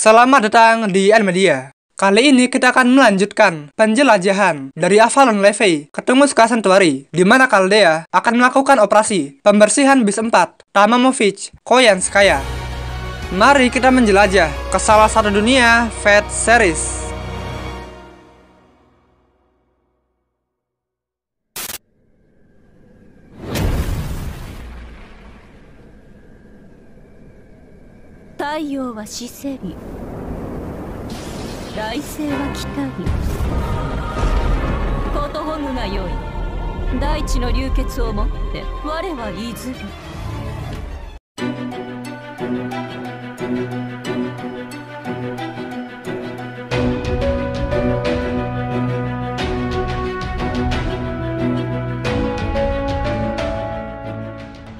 Selamat datang di Media. Kali ini kita akan melanjutkan penjelajahan dari Avalon Levy ke Tunguska Santuari, di mana Caldea akan melakukan operasi pembersihan bis 4 Tamamovich Koyanskaya. Mari kita menjelajah ke salah satu dunia Fat Series. Taiyo wa shisebi 来世は来たりことほぐがよい。大地の流血をもって我はいずる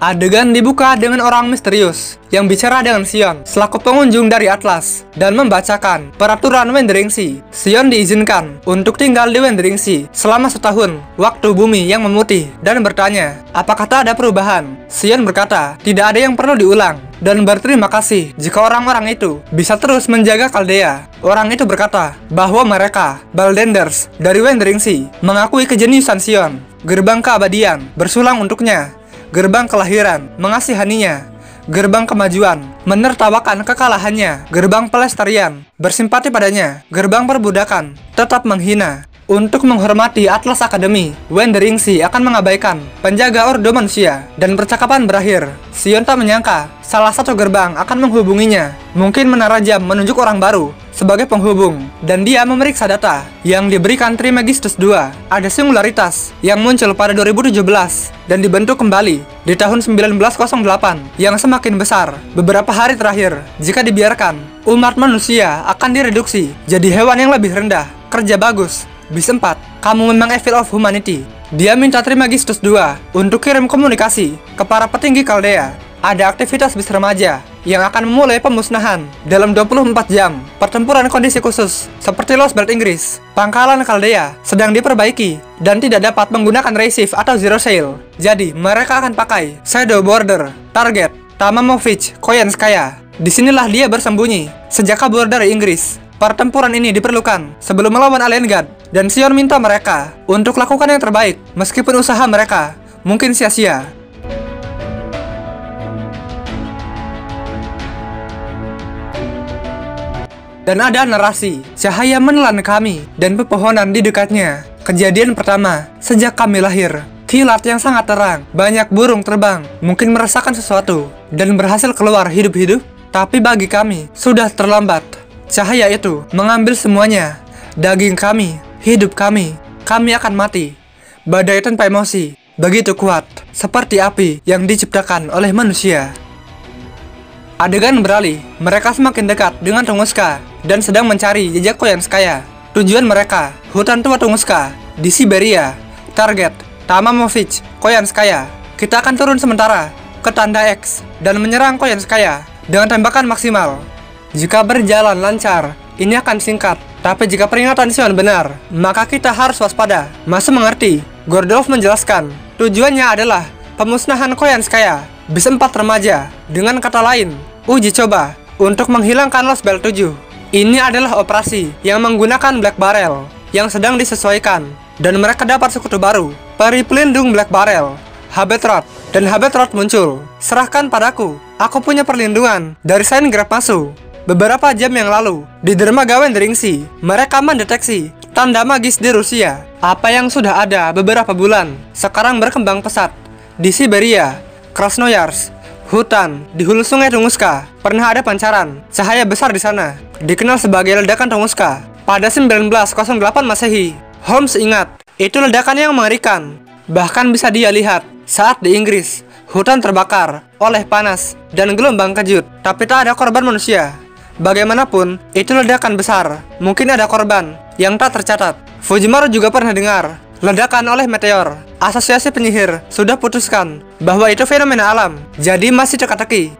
Adegan dibuka dengan orang misterius yang bicara dengan Sion selaku pengunjung dari Atlas dan membacakan peraturan Wenderingsi. Sion diizinkan untuk tinggal di Wenderingsi selama setahun waktu bumi yang memutih dan bertanya, apakah tak ada perubahan? Sion berkata, tidak ada yang perlu diulang dan berterima kasih jika orang-orang itu bisa terus menjaga Caldea. Orang itu berkata bahwa mereka, Baldenders dari Wenderingsi, mengakui kejeniusan Sion. Gerbang keabadian bersulang untuknya gerbang kelahiran, mengasihaninya, gerbang kemajuan, menertawakan kekalahannya, gerbang pelestarian, bersimpati padanya, gerbang perbudakan, tetap menghina. Untuk menghormati Atlas Academy, Wenderingsi akan mengabaikan penjaga ordo manusia dan percakapan berakhir. Sion tak menyangka salah satu gerbang akan menghubunginya. Mungkin menara jam menunjuk orang baru sebagai penghubung dan dia memeriksa data yang diberikan Trismegistus 2. Ada singularitas yang muncul pada 2017 dan dibentuk kembali di tahun 1908 yang semakin besar. Beberapa hari terakhir, jika dibiarkan, umat manusia akan direduksi jadi hewan yang lebih rendah. Kerja bagus, Bis 4, kamu memang evil of humanity. Dia minta Trismegistus 2 untuk kirim komunikasi ke para petinggi Caldea. Ada aktivitas bis remaja yang akan memulai pemusnahan dalam 24 jam. Pertempuran kondisi khusus seperti Lost Belt Inggris. Pangkalan Caldea sedang diperbaiki dan tidak dapat menggunakan Resif atau Zero Sail. Jadi, mereka akan pakai Shadow Border, Target, Tamamovich, Koyanskaya. Di sinilah dia bersembunyi sejak kabur dari Inggris. Pertempuran ini diperlukan sebelum melawan Alien God, dan Sion minta mereka untuk lakukan yang terbaik, meskipun usaha mereka mungkin sia-sia. Dan ada narasi, cahaya menelan kami dan pepohonan di dekatnya. Kejadian pertama, sejak kami lahir, kilat yang sangat terang, banyak burung terbang, mungkin merasakan sesuatu, dan berhasil keluar hidup-hidup. Tapi bagi kami, sudah terlambat. Cahaya itu mengambil semuanya, daging kami, hidup kami, kami akan mati. Badai tanpa emosi, begitu kuat, seperti api yang diciptakan oleh manusia. Adegan beralih, mereka semakin dekat dengan Tunguska dan sedang mencari jejak Koyanskaya. Tujuan mereka, hutan tua Tunguska, di Siberia. Target, Tamamovich, Koyanskaya. Kita akan turun sementara ke tanda X dan menyerang Koyanskaya dengan tembakan maksimal. Jika berjalan lancar, ini akan singkat. Tapi jika peringatan Sion benar, maka kita harus waspada. Masih mengerti? Gordolf menjelaskan, tujuannya adalah pemusnahan Koyanskaya, bis 4 remaja. Dengan kata lain, uji coba untuk menghilangkan Lost Belt 7. Ini adalah operasi yang menggunakan Black Barrel yang sedang disesuaikan dan mereka dapat sekutu baru, peri pelindung Black Barrel. Habetrot dan Habetrot muncul. Serahkan padaku. Aku punya perlindungan dari Saint Grab Masu. Beberapa jam yang lalu, di dermaga Wenderingsi, mereka mendeteksi tanda magis di Rusia. Apa yang sudah ada beberapa bulan, sekarang berkembang pesat. Di Siberia, Krasnoyarsk, hutan, di hulu sungai Tunguska, pernah ada pancaran, cahaya besar di sana, dikenal sebagai ledakan Tunguska. Pada 1908 Masehi, Holmes ingat, itu ledakan yang mengerikan. Bahkan bisa dia lihat saat di Inggris, hutan terbakar oleh panas dan gelombang kejut, tapi tak ada korban manusia. Bagaimanapun, itu ledakan besar. Mungkin ada korban yang tak tercatat. Fujimaru juga pernah dengar ledakan oleh meteor. Asosiasi penyihir sudah putuskan bahwa itu fenomena alam, jadi masih teka-teki.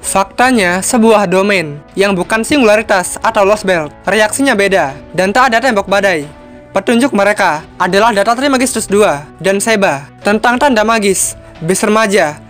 Faktanya, sebuah domain yang bukan singularitas atau lost belt, reaksinya beda dan tak ada tembok badai. Petunjuk mereka adalah data Trismegistus 2 dan Seba tentang tanda magis, bis remaja,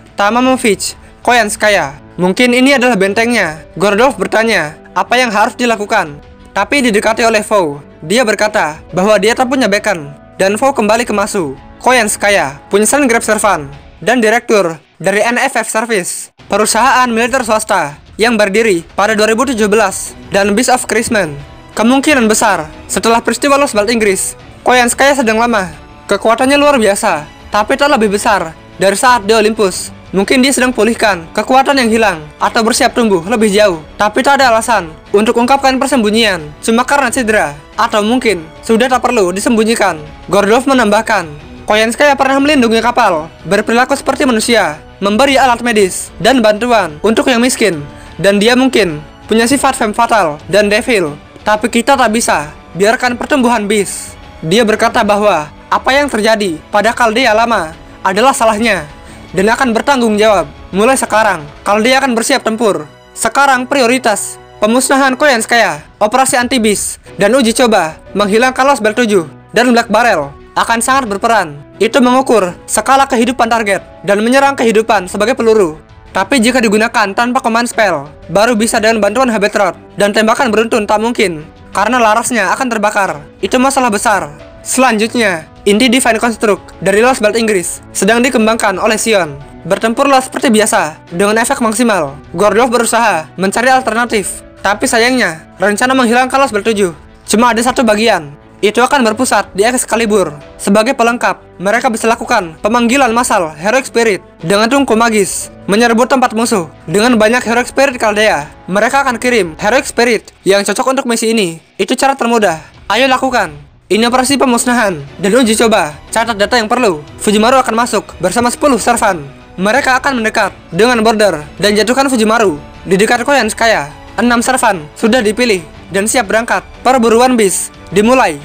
Koyanskaya. Mungkin ini adalah bentengnya. Gordolf bertanya, apa yang harus dilakukan? Tapi didekati oleh Fou. Dia berkata bahwa dia tak punya beacon. Dan Fou kembali ke Masu. Koyanskaya punya Sun Grab Servan dan direktur dari NFF Service, perusahaan militer swasta yang berdiri pada 2017 dan Beast of Christmas. Kemungkinan besar setelah peristiwa Lost Belt Inggris, Koyanskaya sedang lama. Kekuatannya luar biasa, tapi tak lebih besar dari saat di Olympus. Mungkin dia sedang pulihkan kekuatan yang hilang atau bersiap tumbuh lebih jauh, tapi tak ada alasan untuk ungkapkan persembunyian cuma karena cedera atau mungkin sudah tak perlu disembunyikan. Gordolf menambahkan, Koyanskaya pernah melindungi kapal, berperilaku seperti manusia, memberi alat medis dan bantuan untuk yang miskin, dan dia mungkin punya sifat femme fatal dan devil, tapi kita tak bisa biarkan pertumbuhan bis. Dia berkata bahwa apa yang terjadi pada Kaldea lama adalah salahnya dan akan bertanggung jawab. Mulai sekarang, Kaldea akan bersiap tempur. Sekarang prioritas pemusnahan Koyanskaya, operasi anti-bis, dan uji coba menghilangkan Lost Belt 7 dan Black Barrel akan sangat berperan. Itu mengukur skala kehidupan target dan menyerang kehidupan sebagai peluru. Tapi jika digunakan tanpa command spell, baru bisa dengan bantuan Habetrot dan tembakan beruntun tak mungkin karena larasnya akan terbakar. Itu masalah besar. Selanjutnya, inti Divine Construct dari Lost Belt Inggris sedang dikembangkan oleh Sion. Bertempurlah seperti biasa, dengan efek maksimal. Gordolf berusaha mencari alternatif, tapi sayangnya, rencana menghilangkan Lost Belt 7 cuma ada satu bagian, itu akan berpusat di Excalibur. Sebagai pelengkap, mereka bisa lakukan pemanggilan massal Heroic Spirit dengan tungku magis, menyerbu tempat musuh. Dengan banyak Heroic Spirit Caldea, mereka akan kirim Heroic Spirit yang cocok untuk misi ini. Itu cara termudah. Ayo lakukan. Ini operasi pemusnahan dan uji coba. Catat data yang perlu. Fujimaru akan masuk bersama 10 servan. Mereka akan mendekat dengan border dan jatuhkan Fujimaru di dekat Koyanskaya. 6 servan sudah dipilih dan siap berangkat. Perburuan bis dimulai.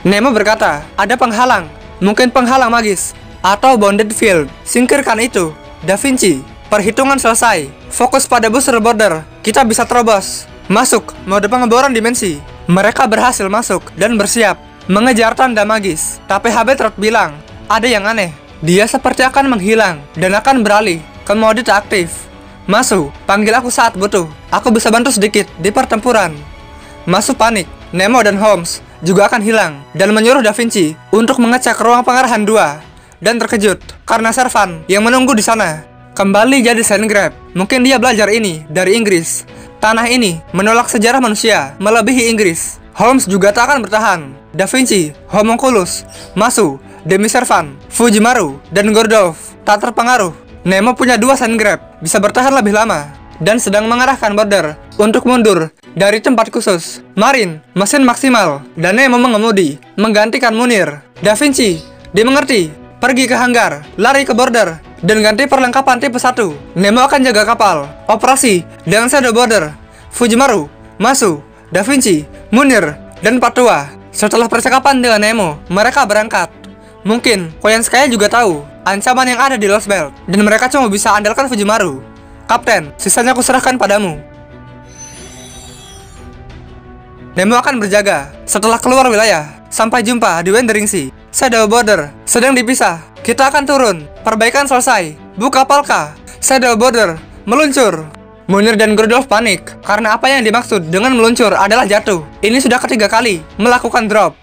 Nemo berkata, ada penghalang, mungkin penghalang magis, atau bounded field. Singkirkan itu. Da Vinci, perhitungan selesai. Fokus pada booster border, kita bisa terobos. Masuk, mode pengeboran dimensi. Mereka berhasil masuk dan bersiap mengejar tanda magis. Tapi Habetrot bilang, ada yang aneh. Dia seperti akan menghilang dan akan beralih ke mode tak aktif. Masuk, panggil aku saat butuh. Aku bisa bantu sedikit di pertempuran. Masuk panik, Nemo dan Holmes juga akan hilang dan menyuruh Da Vinci untuk mengecek ruang pengarahan 2 dan terkejut karena Servan yang menunggu di sana kembali jadi Grab. Mungkin dia belajar ini dari Inggris. Tanah ini menolak sejarah manusia melebihi Inggris. Holmes juga tak akan bertahan. Da Vinci, Homunculus, Masu, Demi Servan, Fujimaru, dan Gordolf tak terpengaruh. Nemo punya dua Grab, bisa bertahan lebih lama dan sedang mengarahkan border untuk mundur dari tempat khusus. Marin, mesin maksimal, dan Nemo mengemudi, menggantikan Munir. Da Vinci, dimengerti, pergi ke hanggar, lari ke border, dan ganti perlengkapan tipe 1. Nemo akan jaga kapal, operasi dengan shadow border. Fujimaru, Masu, Da Vinci, Munir, dan Patua. Setelah percakapan dengan Nemo, mereka berangkat. Mungkin Koyanskaya juga tahu ancaman yang ada di Lost Belt, dan mereka cuma bisa andalkan Fujimaru. Kapten, sisanya aku serahkan padamu. Nemo akan berjaga setelah keluar wilayah. Sampai jumpa di Wandering Sea. Shadow Border sedang dipisah. Kita akan turun. Perbaikan selesai. Buka palka. Shadow Border meluncur. Munir dan Gurdolf panik karena apa yang dimaksud dengan meluncur adalah jatuh. Ini sudah ketiga kali melakukan drop.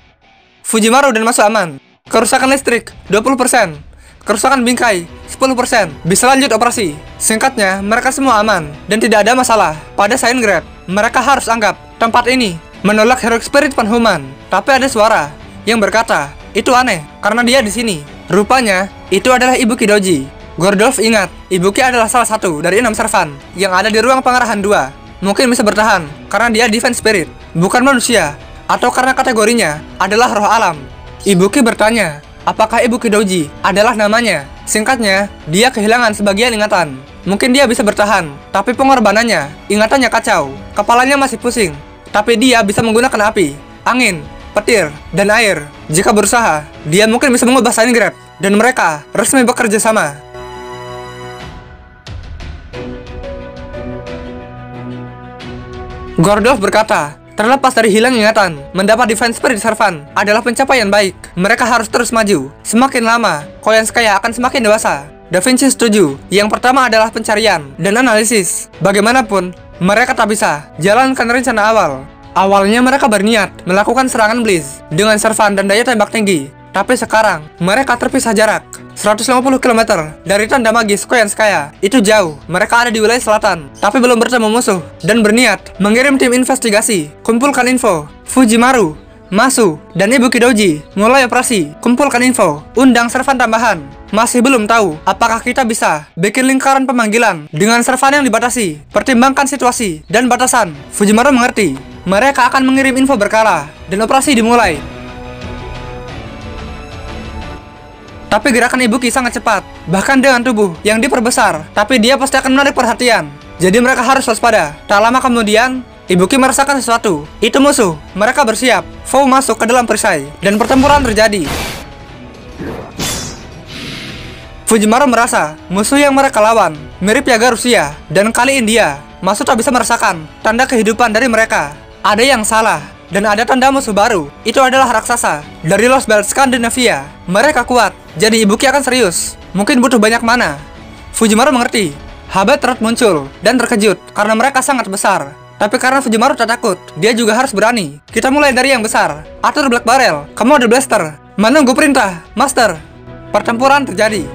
Fujimaru dan masuk aman. Kerusakan listrik 20%. Kerusakan bingkai 10%. Bisa lanjut operasi. Singkatnya, mereka semua aman dan tidak ada masalah. Pada Sign Grab, mereka harus anggap tempat ini menolak Heroic Spirit Panhuman. Tapi ada suara yang berkata, itu aneh karena dia di sini. Rupanya, itu adalah Ibu Kidoji. Gordolf ingat, Ibu Ki adalah salah satu dari enam servan yang ada di ruang pengarahan dua. Mungkin bisa bertahan karena dia defense spirit, bukan manusia, atau karena kategorinya adalah roh alam. Ibu Ki bertanya, apakah Ibu Kidoji adalah namanya? Singkatnya, dia kehilangan sebagian ingatan. Mungkin dia bisa bertahan, tapi pengorbanannya, ingatannya kacau, kepalanya masih pusing. Tapi dia bisa menggunakan api, angin, petir, dan air. Jika berusaha, dia mungkin bisa mengubah Sign Grab, dan mereka resmi bekerja sama. Gordolf berkata, Terlepas dari hilang ingatan, mendapat defense spirit servan adalah pencapaian baik. Mereka harus terus maju. Semakin lama, Koyanskaya akan semakin dewasa. Da Vinci setuju. Yang pertama adalah pencarian dan analisis. Bagaimanapun, mereka tak bisa jalankan rencana awal. Awalnya mereka berniat melakukan serangan Blitz dengan servan dan daya tembak tinggi. Tapi sekarang, mereka terpisah jarak 150 km dari tanda magis Koyanskaya. Itu jauh, mereka ada di wilayah selatan, tapi belum bertemu musuh dan berniat mengirim tim investigasi. Kumpulkan info. Fujimaru, Masu, dan Ibu Kidoji mulai operasi. Kumpulkan info, undang servan tambahan. Masih belum tahu apakah kita bisa bikin lingkaran pemanggilan dengan servan yang dibatasi. Pertimbangkan situasi dan batasan. Fujimaru mengerti. Mereka akan mengirim info berkala dan operasi dimulai. Tapi gerakan Ibuki sangat cepat, bahkan dengan tubuh yang diperbesar, tapi dia pasti akan menarik perhatian. Jadi mereka harus waspada. Tak lama kemudian, Ibuki merasakan sesuatu. Itu musuh. Mereka bersiap. Fou masuk ke dalam perisai, dan pertempuran terjadi. Fujimaru merasa musuh yang mereka lawan mirip Yaga Rusia dan kali India. Masuk tak bisa merasakan tanda kehidupan dari mereka. Ada yang salah dan ada tanda musuh baru. Itu adalah raksasa dari Lost Belt Scandinavia. Mereka kuat, jadi Ibuki akan serius. Mungkin butuh banyak mana. Fujimaru mengerti. Habat terus muncul dan terkejut karena mereka sangat besar. Tapi karena Fujimaru tak takut, dia juga harus berani. Kita mulai dari yang besar. Arthur Black Barrel, kamu ada blaster. Menunggu perintah, Master. Pertempuran terjadi.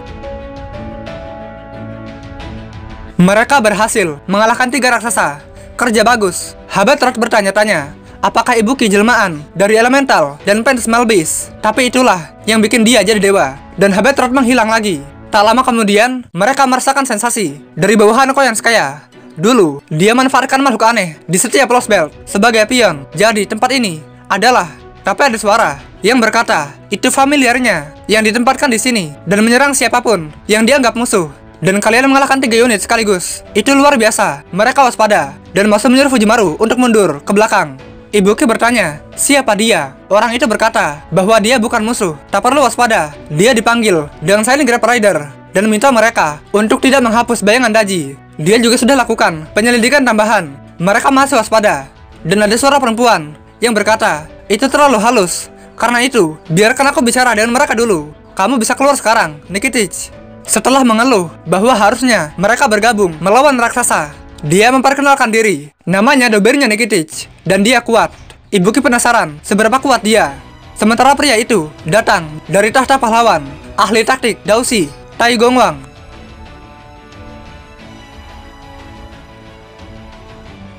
Mereka berhasil mengalahkan tiga raksasa. Kerja bagus. Habat terus bertanya-tanya, apakah Ibuki jelmaan dari elemental dan pen smell beast? Tapi itulah yang bikin dia jadi dewa. Dan Habat terus menghilang lagi. Tak lama kemudian, mereka merasakan sensasi dari bawahan Koyanskaya. Dulu, dia manfaatkan makhluk aneh di setiap Lost Belt sebagai pion. Jadi, tempat ini adalah tapi ada suara yang berkata, itu familiarnya yang ditempatkan di sini dan menyerang siapa pun yang dianggap musuh. Dan kalian mengalahkan tiga unit sekaligus. Itu luar biasa. Mereka waspada dan masuk menyuruh Fujimaru untuk mundur ke belakang. Ibuki bertanya, siapa dia? Orang itu berkata bahwa dia bukan musuh, tak perlu waspada. Dia dipanggil dengan Silent Grab Rider dan minta mereka untuk tidak menghapus bayangan Daji. Dia juga sudah lakukan penyelidikan tambahan. Mereka masih waspada. Dan ada suara perempuan yang berkata, itu terlalu halus. Karena itu, biarkan aku bicara dengan mereka dulu. Kamu bisa keluar sekarang, Nikitich. Setelah mengeluh bahwa harusnya mereka bergabung melawan raksasa, dia memperkenalkan diri. Namanya Dobernya Nikitich, dan dia kuat. Ibuki penasaran seberapa kuat dia. Sementara pria itu datang dari tahta pahlawan, ahli taktik Dausi, Tai Gongwang.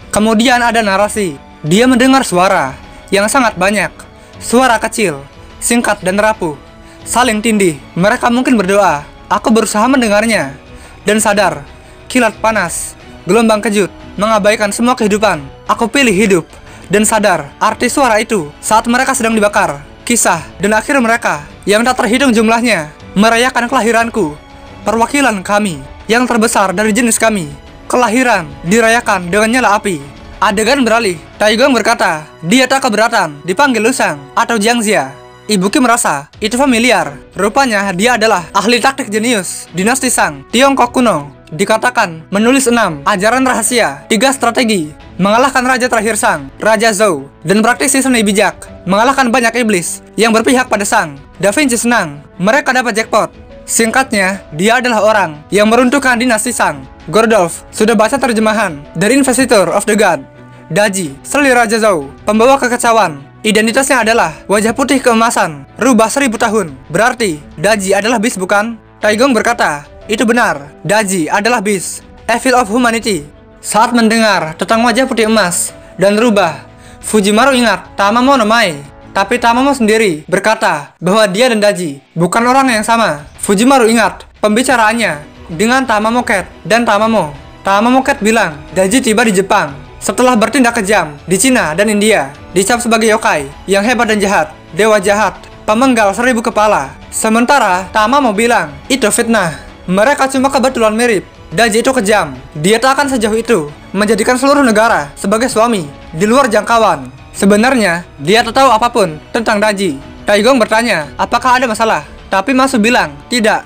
Kemudian ada narasi. Dia mendengar suara yang sangat banyak. Suara kecil, singkat dan rapuh. Saling tindih. Mereka mungkin berdoa. Aku berusaha mendengarnya dan sadar. Kilat panas, gelombang kejut, mengabaikan semua kehidupan. Aku pilih hidup dan sadar arti suara itu saat mereka sedang dibakar. Kisah dan akhir mereka yang tak terhitung jumlahnya merayakan kelahiranku. Perwakilan kami yang terbesar dari jenis kami. Kelahiran dirayakan dengan nyala api. Adegan beralih. Taigong berkata, dia tak keberatan dipanggil Lusang atau Jiangxia. Ibuki merasa itu familiar. Rupanya dia adalah ahli taktik jenius dinasti Sang Tiongkok kuno. Dikatakan menulis enam ajaran rahasia, tiga strategi, mengalahkan raja terakhir Sang, Raja Zhou, dan praktisi seni bijak, mengalahkan banyak iblis yang berpihak pada Sang. Da Vinci senang, mereka dapat jackpot. Singkatnya, dia adalah orang yang meruntuhkan dinasti Sang. Gordolf sudah baca terjemahan dari Investitor of the God. Daji, Seli Raja Zhou, pembawa kekacauan. Identitasnya adalah wajah putih keemasan, rubah seribu tahun. Berarti, Daji adalah bis bukan? Taigong berkata, itu benar, Daji adalah bis, Evil of Humanity. Saat mendengar tentang wajah putih emas dan rubah, Fujimaru ingat Tamamo no Mai. Tapi Tamamo sendiri berkata bahwa dia dan Daji bukan orang yang sama. Fujimaru ingat pembicaraannya dengan Tamamo Cat dan Tamamo. Tamamo Cat bilang Daji tiba di Jepang setelah bertindak kejam di Cina dan India. Dicap sebagai yokai yang hebat dan jahat, dewa jahat, pemenggal seribu kepala. Sementara Tamamo bilang itu fitnah. Mereka cuma kebetulan mirip. Daji itu kejam. Dia tak akan sejauh itu menjadikan seluruh negara sebagai suami di luar jangkauan. Sebenarnya, dia tak tahu apa pun tentang Daji. Taigong bertanya, apakah ada masalah? Tapi Masu bilang, tidak.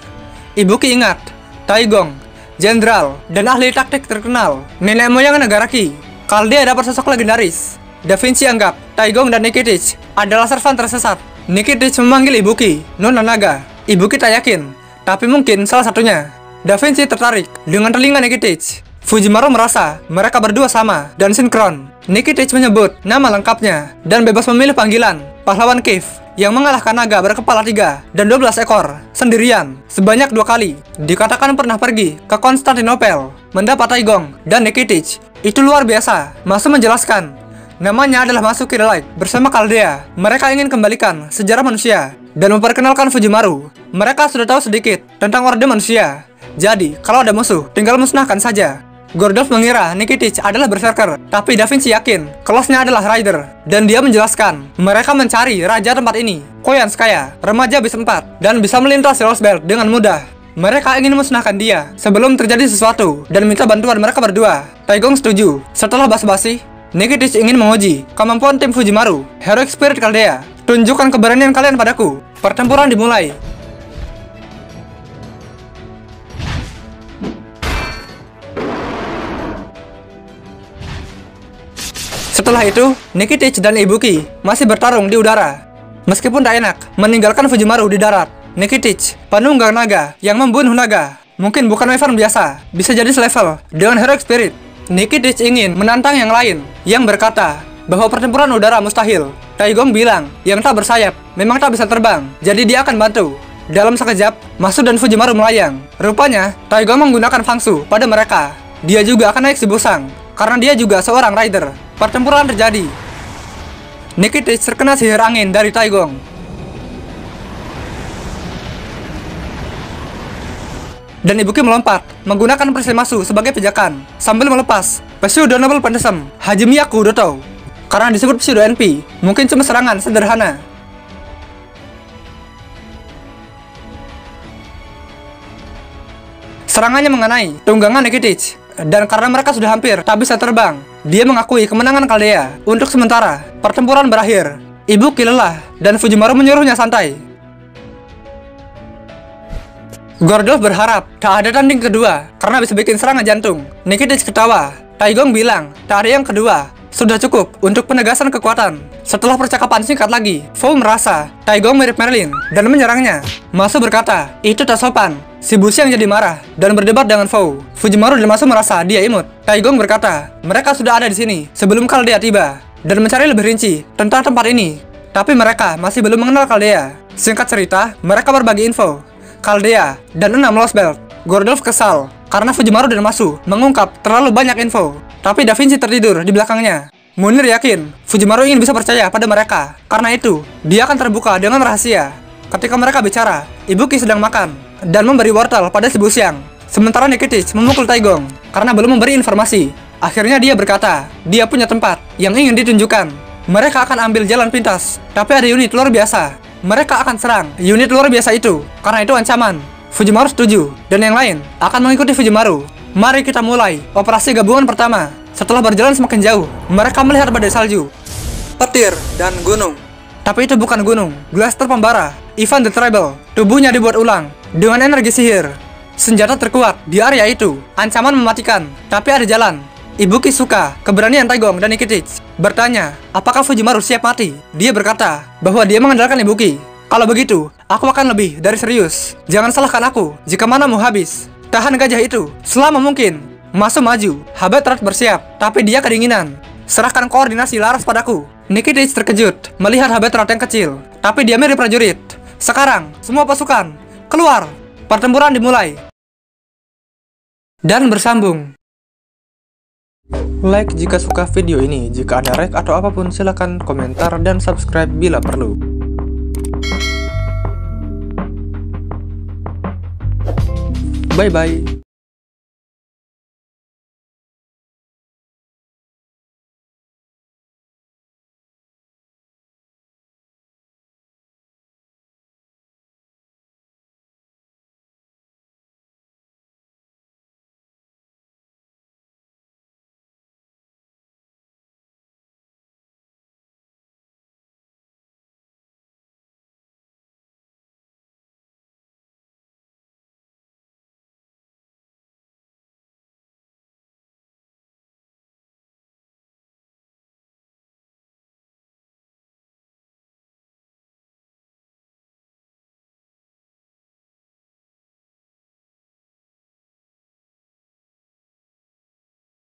Ibuki ingat, Taigong, jenderal, dan ahli taktik terkenal, nenek moyang negara Ki. Kalau dia dapat sosok legendaris, Da Vinci anggap Taigong dan Nikitich adalah servan tersesat. Nikitich memanggil Ibuki, Nona Naga. Ibuki tak yakin, tapi mungkin salah satunya. Da Vinci tertarik dengan telinga Nikitich. Fujimaru merasa mereka berdua sama dan sinkron. Nikitich menyebut nama lengkapnya dan bebas memilih panggilan pahlawan cave yang mengalahkan naga berkepala tiga dan 12 ekor sendirian sebanyak dua kali. Dikatakan pernah pergi ke Konstantinopel mendapat Taigong dan Nikitich. Itu luar biasa. Masu menjelaskan Namanya adalah Masu Kirillite bersama Kaldea. Mereka ingin kembalikan sejarah manusia dan memperkenalkan Fujimaru. Mereka sudah tahu sedikit tentang orde manusia. Jadi, kalau ada musuh, tinggal musnahkan saja. Gordov mengira Nikitich adalah berserker, tapi Da Vinci yakin kelasnya adalah rider. Dan dia menjelaskan, mereka mencari raja tempat ini, Koyanskaya, remaja bis 4, dan bisa melintasi Rosebelt dengan mudah. Mereka ingin musnahkan dia sebelum terjadi sesuatu dan minta bantuan mereka berdua. Taigong setuju. Setelah basa-basi, Nikitich ingin menguji kemampuan tim Fujimaru, Heroic Spirit Caldea. Tunjukkan keberanian kalian padaku. Pertempuran dimulai. Setelah itu, Nikitich dan Ibuki masih bertarung di udara. Meskipun tak enak meninggalkan Fujimaru di darat, Nikitich, penunggang naga yang membunuh naga, mungkin bukan Wyvern biasa, bisa jadi selevel dengan Heroic Spirit. Nikitich ingin menantang yang lain, yang berkata bahwa pertempuran udara mustahil. Taigong bilang, yang tak bersayap memang tak bisa terbang, jadi dia akan bantu. Dalam sekejap, Masu dan Fujimaru melayang. Rupanya, Taigong menggunakan Fangsu pada mereka. Dia juga akan naik si busang, karena dia juga seorang rider. Pertempuran terjadi. Nikitich terkena sihir angin dari Taigong. Dan Ibuki melompat, menggunakan Masu sebagai pijakan, sambil melepas Pseudo Noble Pandesem, Hajimiyaku Doto. Karena disebut Pseudo NP, mungkin cuma serangan sederhana. Serangannya mengenai tunggangan Nikitich, dan karena mereka sudah hampir tak bisa terbang, dia mengakui kemenangan Kaldea. Untuk sementara, pertempuran berakhir. Ibu lelah dan Fujimaru menyuruhnya santai. Gordov berharap tak ada tanding kedua karena bisa bikin serangan jantung. Nikitich ketawa. Taigong bilang tak ada yang kedua. Sudah cukup untuk penegasan kekuatan. Setelah percakapan singkat lagi, Fou merasa Taigong mirip Merlin dan menyerangnya. Masu berkata, itu tak sopan. Si Bushi yang jadi marah dan berdebat dengan Fou. Fujimaru dan Masu merasa dia imut. Taigong berkata, mereka sudah ada di sini sebelum Kaldea tiba dan mencari lebih rinci tentang tempat ini. Tapi mereka masih belum mengenal Kaldea. Singkat cerita, mereka berbagi info. Kaldea dan enam Lost Belt. Gordolf kesal karena Fujimaru dan Masu mengungkap terlalu banyak info. Tapi Da Vinci tertidur di belakangnya. Munir yakin Fujimaru ingin bisa percaya pada mereka. Karena itu, dia akan terbuka dengan rahasia. Ketika mereka bicara, Ibuki sedang makan dan memberi wortel pada si Busyang. Sementara Nikitich memukul Taigong karena belum memberi informasi. Akhirnya dia berkata, dia punya tempat yang ingin ditunjukkan. Mereka akan ambil jalan pintas, tapi ada unit luar biasa. Mereka akan serang unit luar biasa itu, karena itu ancaman. Fujimaru setuju, dan yang lain akan mengikuti Fujimaru. Mari kita mulai operasi gabungan pertama. Setelah berjalan semakin jauh, mereka melihat badai salju, petir, dan gunung. Tapi itu bukan gunung, Glaster Pembara, Ivan the Tribal, tubuhnya dibuat ulang, dengan energi sihir, senjata terkuat di area itu, ancaman mematikan, tapi ada jalan. Ibuki suka keberanian Taigong dan Nikitich. Bertanya, apakah Fujimaru siap mati? Dia berkata bahwa dia mengandalkan Ibuki. Kalau begitu, aku akan lebih dari serius. Jangan salahkan aku jika manamu habis. Tahan gajah itu selama mungkin. Masuk maju, Habatrat bersiap, tapi dia kedinginan. Serahkan koordinasi laras padaku. Nikitich terkejut melihat Habatrat yang kecil, tapi dia mirip prajurit. Sekarang, semua pasukan, Keluar! Pertempuran dimulai. Dan bersambung. Like jika suka video ini. Jika ada like atau apa pun silahkan komentar dan subscribe bila perlu. Bye-bye.